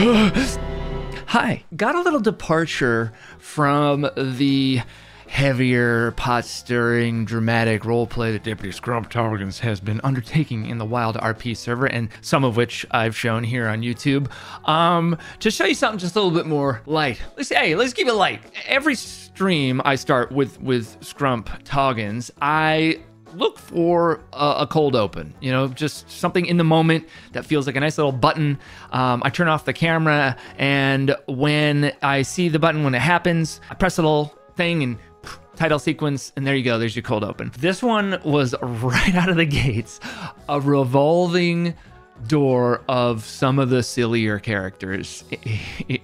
Hi. Got a little departure from the heavier, pot stirring, dramatic roleplay that Deputy Scrump Toggins has been undertaking in the Wild RP server, and some of which I've shown here on YouTube. Um, to show you something just a little bit more light. Let's hey, let's keep it light. Every stream I start with with Scrump Toggins, I look for a, a, cold open, you know, just something in the moment that feels like a nice little button. Um, I turn off the camera, and when I see the button when it happens, I press a little thing and title sequence, and there you go. There's your cold open. This one was right out of the gates, a revolving door of some of the sillier characters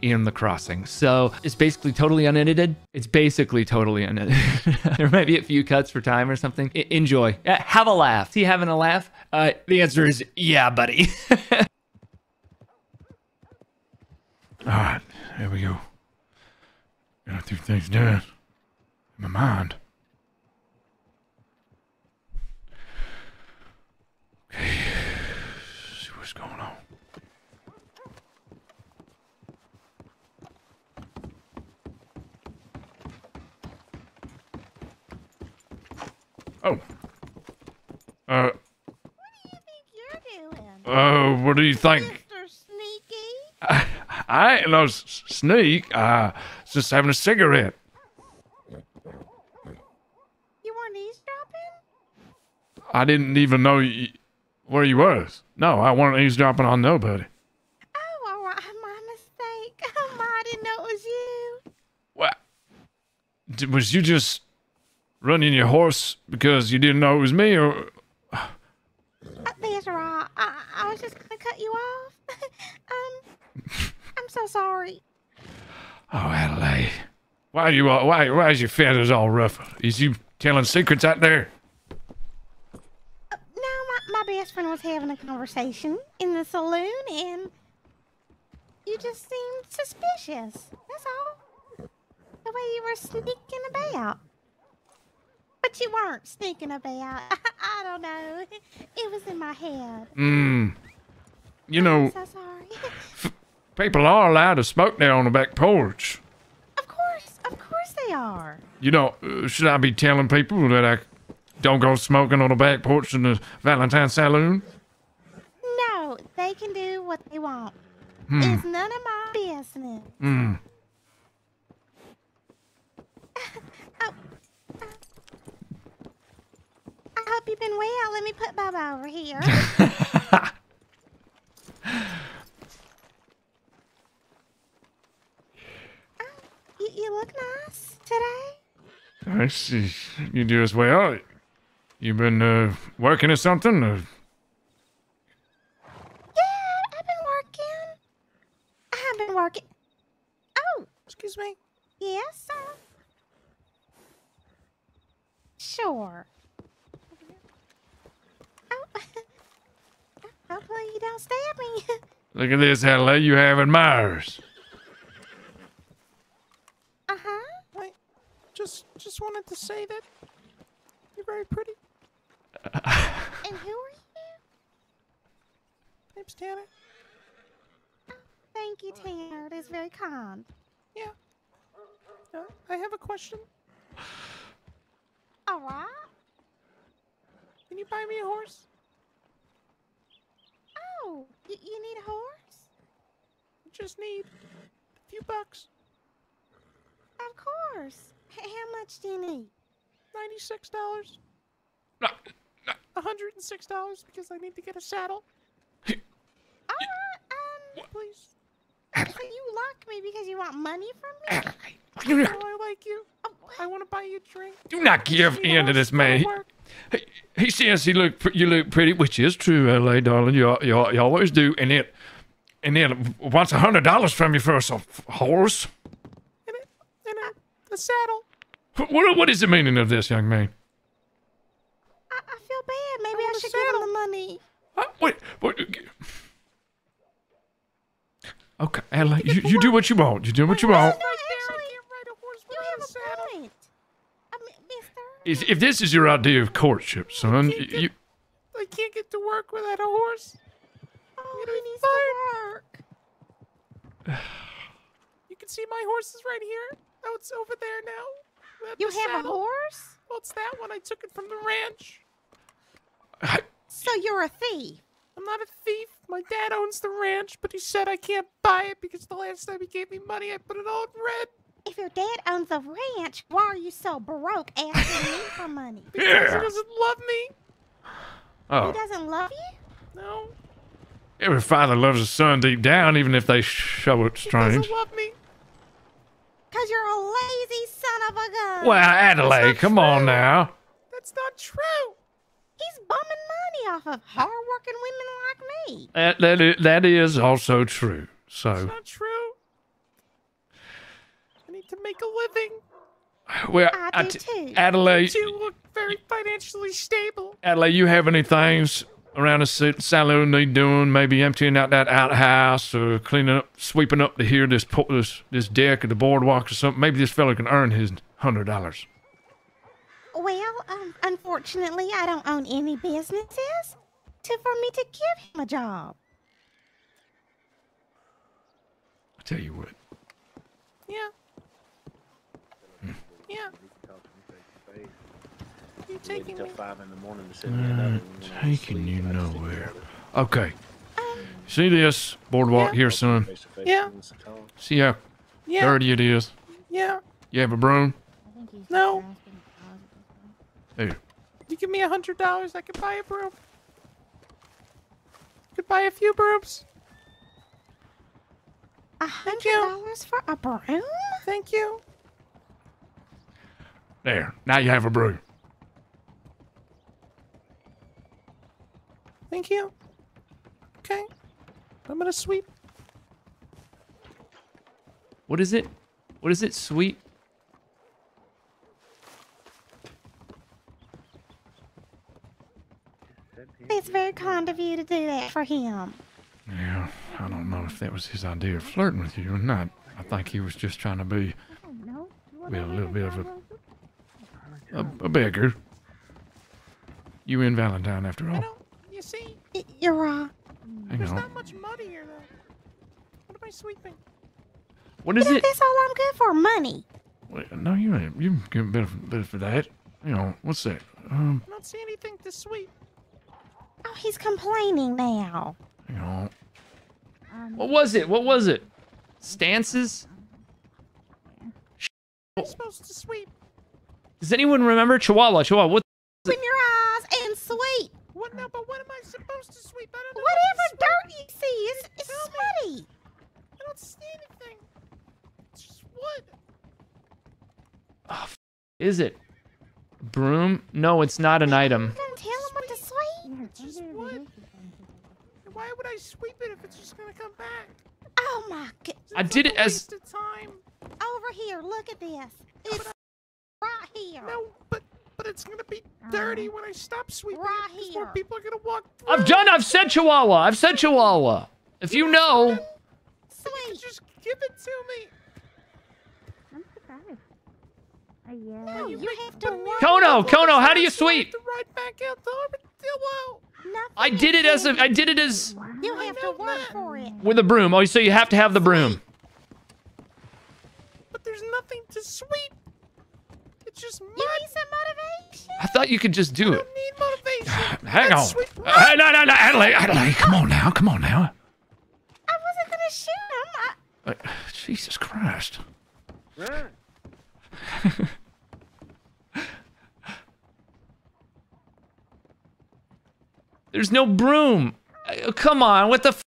in the crossing. So it's basically totally unedited. It's basically totally unedited. there might be a few cuts for time or something. I enjoy. Have a laugh. See having a laugh? Uh, the answer is yeah, buddy. All right, here we go. Got a few things down in my mind. Okay, see what's going on. Oh. Uh. What do you think you're doing? Uh, what do you think? Mr. Sneaky? I, I ain't no s- sneak. Uh, just having a cigarette. You weren't eavesdropping? I didn't even know y- where you was. No, I wasn't eavesdropping on nobody. Oh, all right, my mistake. Oh, my, I didn't know it was you. What? Was you just running your horse because you didn't know it was me, or Uh, that's right. I, I was just gonna cut you off. um, I'm so sorry. oh, Adelaide? Why are you all, why why is your feathers all ruffled? Is you telling secrets out there? Uh, no, my, my best friend was having a conversation in the saloon, and you just seemed suspicious. That's all. The way you were sneaking about. But you weren't sneaking about. I don't know. It was in my head. Hmm. You know, I'm so sorry. people are allowed to smoke there on the back porch. of course, of course they are. You know, uh, should I be telling people that I don't go smoking on the back porch in the Valentine Saloon? No, they can do what they want. It's none of my business. Hmm. Oh, uh, I hope you've been well. Let me put Bubba over here. Oh, you, you look nice today. I see. You do as well. You been uh, working or something? Or Yeah, I've been working. I've been working. Oh, Excuse me. yes, sir. Sure. Oh, hopefully you don't stab me. look at this, Adelaide. You have admirers. uh huh. I just just wanted to say that you're very pretty. And who are you? Name's Tanner. Thank you, Tanner. It is very kind. Yeah. Uh, I have a question. All right. Can you buy me a horse? Oh, y- you need a horse? Just need a few bucks. Of course. H- how much do you need? Ninety-six dollars. No, A hundred and six dollars because I need to get a saddle. All right. Um, Please. so you like me because you want money from me? Do Oh, not, I like you. Oh, I want to buy you a drink. do not give Need in to this man. He, work. He, he says he look you look pretty, which is true, Adelaide, darling. You you, you always do, and then and then wants a hundred dollars from you for a s- horse. And a, and a, a saddle. What what is the meaning of this, young man? I, I feel bad. Maybe I, want a should give him the money. Uh, Wait, what? Okay, Adelaide, you, you do what you want. You do what you want. Right there, I can't ride a horse You without have a a saddle. point. Uh, mi- mister. If, if this is your idea of courtship, son, y- you, I can't get to work without a horse. Oh, It'll he needs fine. to work. You can see my horse is right here. Oh, it's over there now. You the have a horse? Well, it's that one. I took it from the ranch. I, So you're a thief. I'm not a thief. My dad owns the ranch, but he said I can't buy it because the last time he gave me money, I put it all in red. If your dad owns a ranch, why are you so broke asking me for money? Because Yeah. he doesn't love me. Oh. He doesn't love you? No, every father loves his son deep down, even if they show it he strange. doesn't love me. Because you're a lazy son of a gun. Well, Adelaide, come on now. That's not true. He's bumming money off of hardworking women like me. That that is, that is also true. It's So, not true. I need to make a living. well, I do too. Adelaide, You look very financially stable. Adelaide, you have any things around the saloon need doing? Maybe emptying out that outhouse or cleaning up, sweeping up to here this this this deck or the boardwalk or something. Maybe this fella can earn his hundred dollars. Well, um, unfortunately, I don't own any businesses to for me to give him a job. I tell you what. Yeah. Yeah. You taking till me? five in the morning to send me another one. Taking you and I just nowhere. Okay. Um, See this boardwalk Yeah. here, son? Face to face Yeah. with Mr. Tom. See how Yeah. dirty it is? Yeah. You have a broom? No. Here. You give me a hundred dollars, I could buy a broom. Could buy a few brooms. A hundred dollars for a broom? Thank you. There. Now you have a brew. Thank you. Okay. I'm gonna sweep. What is it? What is it? Sweet. It's very kind of you to do that for him. Yeah, I don't know if that was his idea of flirting with you or not. I think he was just trying to be oh, be a little bit of a, a, a beggar. You and Valentine, after I all. don't. You see, You're right. Hang there's on. not much mud here though. What am I sweeping? What is You know, it? that's all I'm good for, money. Wait, no, you ain't. You get better for, better for that. Hang on. What's that? Um, I don't see anything to sweep. Oh, he's complaining now. hang on. What was it? What was it? Stances? I'm supposed to sweep. Does anyone remember Chihuahua? Chihuahua. What? Open your eyes and sweep. What now? But what am I supposed to sweep? I don't know. Whatever dirt you see is, is Tell me. sweaty. I don't see anything. It's just wood. Ah, is it? Broom? No, it's not an item. Don't tell him what to sweep. It's just wood. Why would I sweep it if it's just gonna come back? Oh my god. I did like it a as- waste of time. Over here, look at this. It's right here. No, but but it's gonna be dirty when I stop sweeping. Uh-huh. Right it, 'cause more people are gonna walk through. I've done. I've said Chihuahua. I've said Chihuahua. If you know, You just give it to me. I'm surprised. Oh, yeah. No, you make- have to work. Kono, Kono, how do you So I have sweep? to ride back out the armadillo. Nothing I did it as a. I did it as You have to work that. for it. with a broom. Oh, so you have to have the broom. But there's nothing to sweep. Just mud. You need some motivation? I thought you could just do I it. need motivation. Hang Let's on. Uh, no, no, no, Adelaide, Adelaide, come on now, come on now. I wasn't gonna shoot him. I, Uh, Jesus Christ. There's no broom. Uh, Come on, what the? F-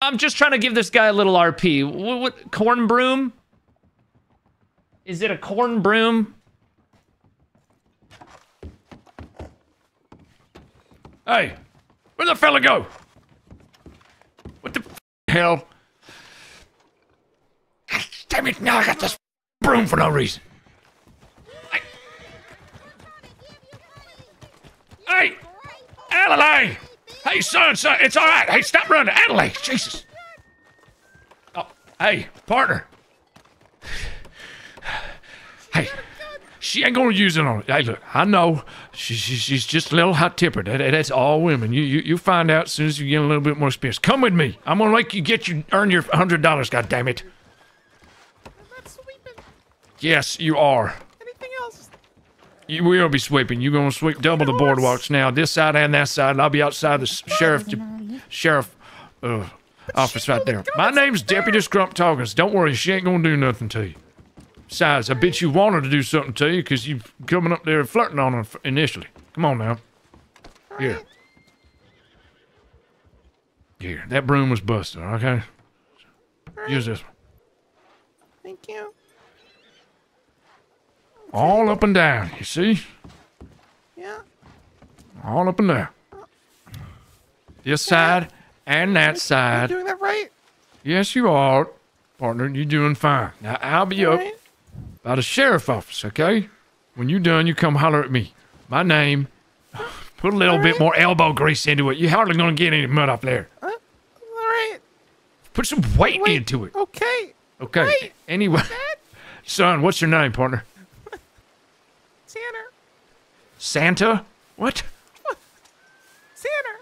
I'm just trying to give this guy a little RP. What, what corn broom? Is it a corn broom? Hey, where'd the fella go? What the hell? Damn it, now I got this broom for no reason. Hey, hey, Adelaide! Hey, son, son, it's all right. Hey, stop running. Adelaide, Jesus. Oh, hey, partner. Hey, She ain't gonna use it on it. Hey, look, I know she, she, she's just a little hot tempered. That, that's all women. You, you you find out as soon as you get a little bit more experience. Come with me. I'm gonna make you get you earn your hundred dollars. God damn it. I'm not sweeping. Yes, you are. Anything else? You will be sweeping. You're gonna sweep double the boardwalks now, this side and that side. And I'll be outside the sheriff sheriff uh, office right there. My name's Deputy Scrump Toggins. Don't worry, she ain't gonna do nothing to you. Besides, I bet you want her to do something to you because you coming up there flirting on her initially. Come on now. Here. Here. That broom was busted, okay? Use this one. Thank you. All up and down, you see? Yeah. All up and down. This side and that side. You side. doing that right? Yes, you are, partner. You're doing fine. Now, I'll be up Right? By the sheriff office, okay? When you're done, you come holler at me. My name. Put a little bit more elbow grease into it. You're hardly gonna get any mud off there. Uh, all right. Put some weight Wait. into it. Okay. Okay. wait. Anyway, son, what's your name, partner? Tanner. Santa? What? Tanner.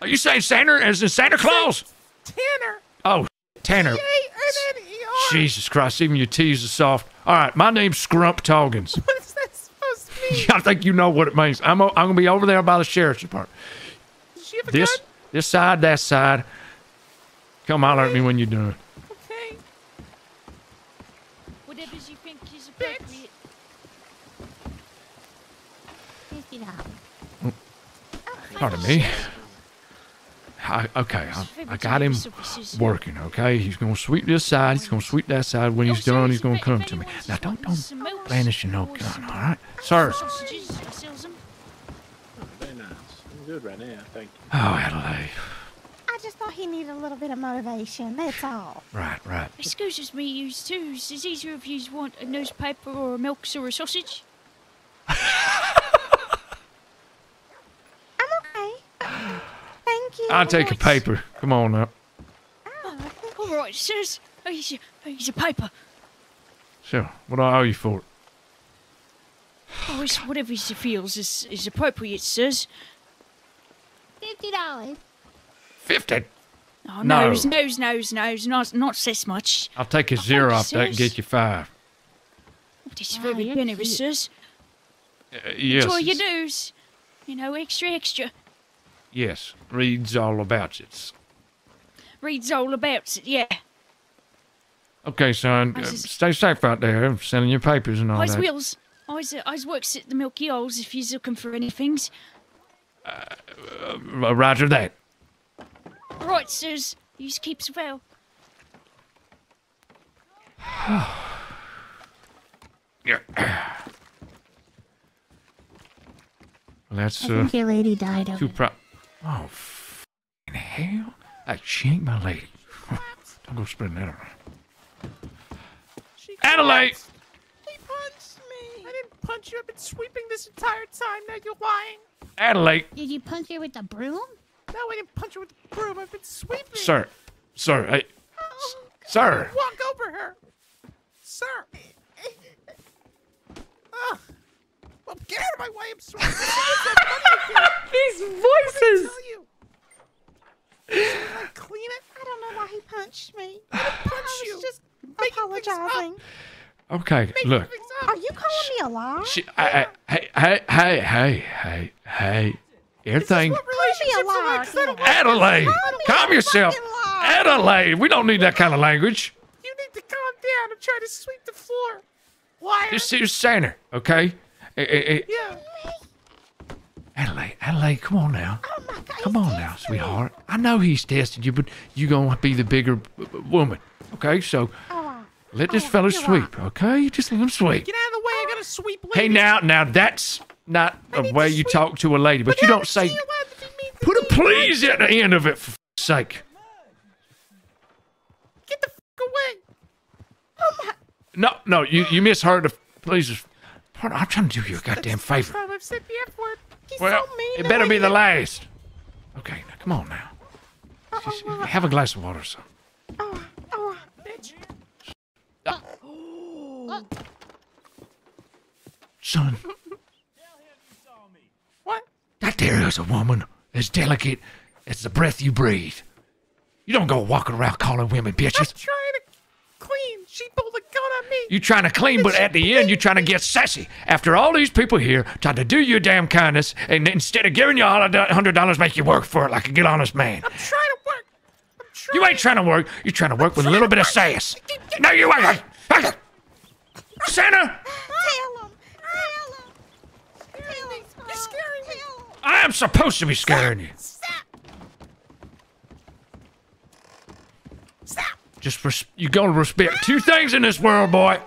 Are you saying Santa as in Santa Claus? Tanner. Oh, Tanner. T-A-N-N-E-R. Jesus Christ, even your T's are toggins. All right, my name's Scrump Toggins. What is that supposed to mean? I think you know what it means. I'm, o- I'm gonna be over there by the sheriff's department. Does she have a This, gun? this side, that side. Come holler at me when you're done. Okay. Whatever you think is appropriate. Fifty dollars. Pardon me. I, okay, I, I got him working. Okay, he's gonna sweep this side. He's gonna sweep that side. When he's oh, done, he's gonna come to me. Now, don't don't vanish your no gun. All right, sir. Sausages, I sells them. Very nice. Good right now. Thank you. Oh, Adelaide. I just thought he needed a little bit of motivation. That's all. Right, right. Excuses me, yous too. Does either of you want a newspaper or a milk or a sausage? I'm okay. Thank you. I'll take a paper. Come on now. Oh, All right, sirs. Here's your, here's your paper. So, what do I owe you for it? Oh, it's whatever he feels is, is appropriate, sirs. Fifty dollars. Fifty. Oh, No. nose, nose, nose, nose. Not, not this much. I'll take a zero off that and get you five. This is Ah, very you're generous, cute. sirs. Uh, yes. Enjoy your it's- news. You know, extra, extra. Yes. Reads all about it. Reads all about it, yeah. Okay, son. Uh, just- stay safe out there. Sending your papers and all Eyes that. wheels. Eyes, uh, eyes works at the Milky Owls if you're looking for anything. Uh, Roger that. Right, sirs. You keeps well. Yeah. Well, that's I uh, think your lady died of too it. pro. Oh, f***ing hell! Hey, she ain't my lady. Don't go spreading that around. She Adelaide! collapsed. He punched me. I didn't punch you. I've been sweeping this entire time. Now you're lying. Adelaide, Did you punch her with the broom? No, I didn't punch her with the broom. I've been sweeping. sir, sir, hey, Oh, sir. Walk over her. Sir. Ugh. Ah. Well, get out of my way. I'm sweeping. These I voices. tell you. Should I clean it? I don't know why he punched me. Punch I you. just Making apologizing. Okay, Making look. Are you calling me a liar? She, I, I, hey, hey, hey, hey, hey, hey. Everything. What relationships are liar, like? 'Cause I don't Adelaide, calm yourself. Adelaide, we don't need that kind of language. You need to calm down and try to sweep the floor. Liar. This is Santa, okay? Eh, eh, eh, yeah. Adelaide, Adelaide, come on now. Oh God, Come on now, testing me. sweetheart. I know he's tested you, but you gonna be the bigger woman, okay? So right. let this Oh, fella you're sweep, okay? Just let him sweep. Get out of the way. I gotta sweep. Hey, now, now that's not a way you talk to a lady, but you don't say. she allowed to be mean to Put a please at the end of it, for f- sake. Get the fuck away. Oh my. No, no, you you misheard the please. I'm trying to do you a goddamn favor. I've said the F word. He's Well, so mean. it better be the last. Okay, now come on now. Uh-oh, Just right. have a glass of water, son. Oh, oh, Bitch. Son, What? that there is a woman as delicate as the breath you breathe. You don't go walking around calling women bitches. trying to clean. She pulled a gun on me. You trying to clean, but at the end, you're trying to get sassy. After all these people here tried to do you a damn kindness, and instead of giving you all a hundred dollars, make you work for it like a good honest man. I'm trying to work. I'm trying. You ain't trying to work. You're trying to work with a little bit of sass. No, you ain't. Santa, Tell him. Tell him. Tell him. You're scaring me. I am supposed to be scaring you. Stop. Stop. Just res- you gotta respect two things in this world, boy.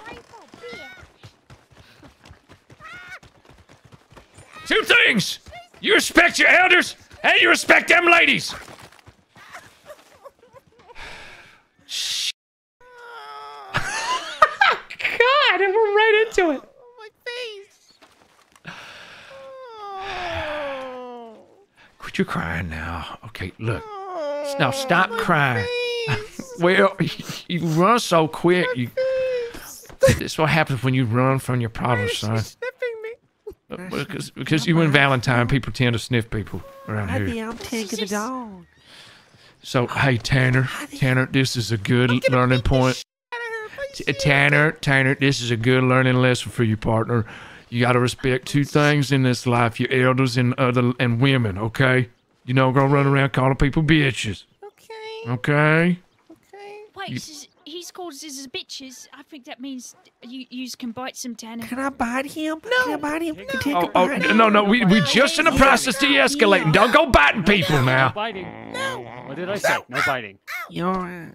Two things. You respect your elders, and you respect them ladies. God, and we're right into it. My face. Quit your crying now. Okay, look. Now stop crying. Well, you run so quick. You. This is what happens when you run from your problems, son. Sniffing me. Uh, because, because you and Valentine, people tend to sniff people around here. I'm taking the dog. So, hey, Tanner, Tanner, this is a good learning point. T- Tanner, Tanner, this is a good learning lesson for you, partner. You got to respect two things in this life: your elders and other and women. Okay, you don't go run around calling people bitches. Okay. Okay. Okay. Wait, You- s- he's called scissors bitches. I think that means you you can bite some tanner. Can I bite him? No. Can I bite him? Can I take Oh, oh, bite? no, no, we we just in the process of de-escalating. Don't go biting people No now. biting. What did I say? No biting. You're right.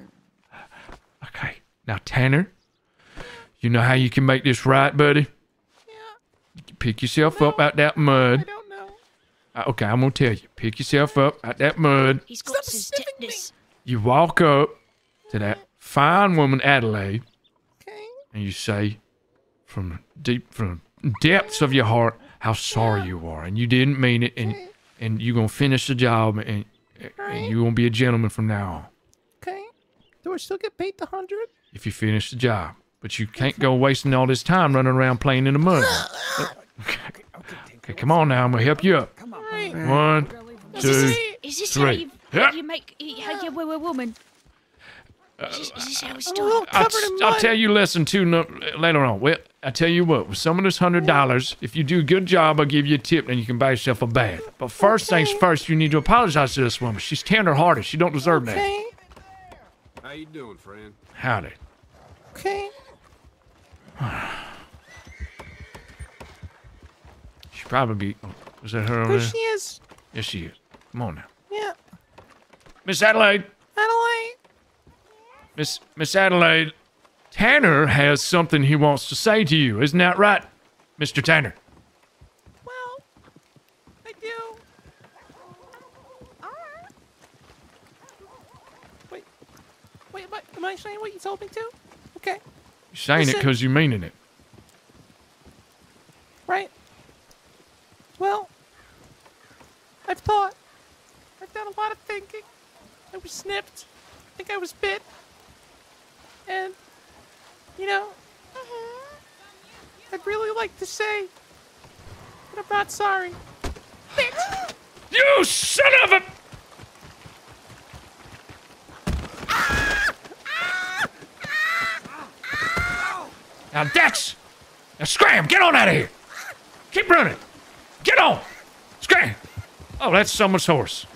Okay, now Tanner, you know how you can make this right, buddy? You can pick yourself up out that mud. I don't know. Uh, Okay, I'm gonna tell you. Pick yourself up out that mud. He's got Stop his sniffing me. tetanus. You walk up to that fine woman Adelaide, Okay. and you say, from deep, from depths of your heart, how sorry you are, and you didn't mean it, and and you gonna finish the job, and, and you gonna be a gentleman from now on Okay. Do I still get paid the hundred? if you finish the job. But you can't go wasting all this time running around playing in the mud. Okay, okay come on now, I'm gonna help you up. One, Is this, is this how three. You, Yeah. how you make how you woo a woman? Is this, is this how it's I'm a little done? I'll, I'll tell you lesson two no, later on. Well, I tell you what, with some of this hundred dollars, if you do a good job, I'll give you a tip, and you can buy yourself a bath. But first things first, you need to apologize to this woman. She's tender-hearted. She don't deserve that. How you doing, friend? Howdy. Okay. She probably be. Oh, is that her over There there? she is. Yes, she is. Come on now, Yeah. Miss Adelaide. Adelaide. Miss Miss Adelaide. Tanner has something he wants to say to you. Isn't that right, Mr. Tanner? Well, I do. All right. Wait. Wait, am I, am I saying what you told me to? Okay. You're saying it because you're meaning it. Right. Well, I've thought. I've done a lot of thinking. I was snipped. I think I was bit. And, you know, mm-hmm. I'd really like to say that I'm not sorry. Bitch! You son of a! Now, Dex! Now, scram! Get on out of here! Keep running! Get on! Scram! Oh, that's someone's horse.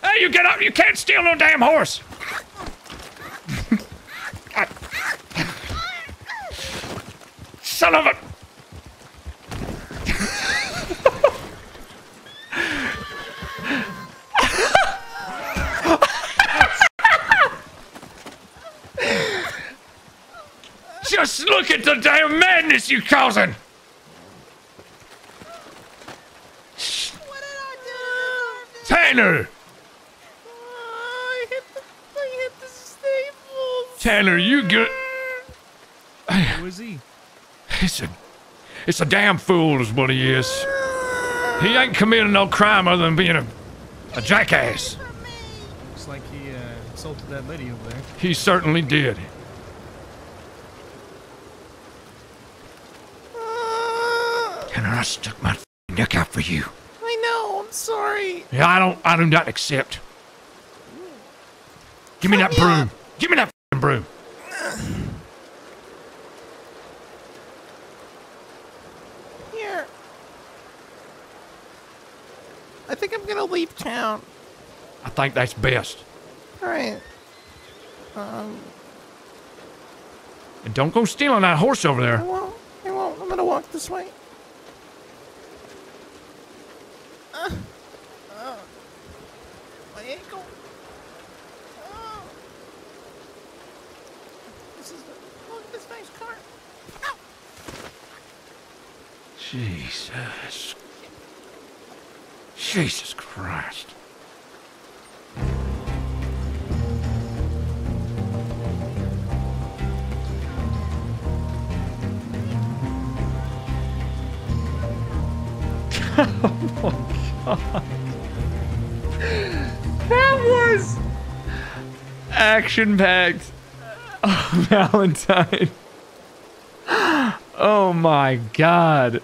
Hey, you get up! You can't steal no damn horse! Son of a... Just look at the damn madness you causing! Tanner! I Tanner, you good? Who is he? Listen, a, it's a damn fool is what he is. He ain't committed no crime other than being a, a jackass. Looks like he uh, insulted that lady over there. He certainly did. Tanner, I stuck my neck out for you. I know. I'm sorry. Yeah, I don't. I do not accept. Give me that broom. Give me that broom. Here. I think I'm gonna leave town. I think that's best. All right. Um, And don't go stealing that horse over there. I won't. I won't. I'm gonna walk this way. Uh, uh, my ankle. Oh. This is the, look at this nice car. Ow. Jesus. Jesus Christ. Oh, oh my god. That was action packed. Oh, Valentine. Oh my god.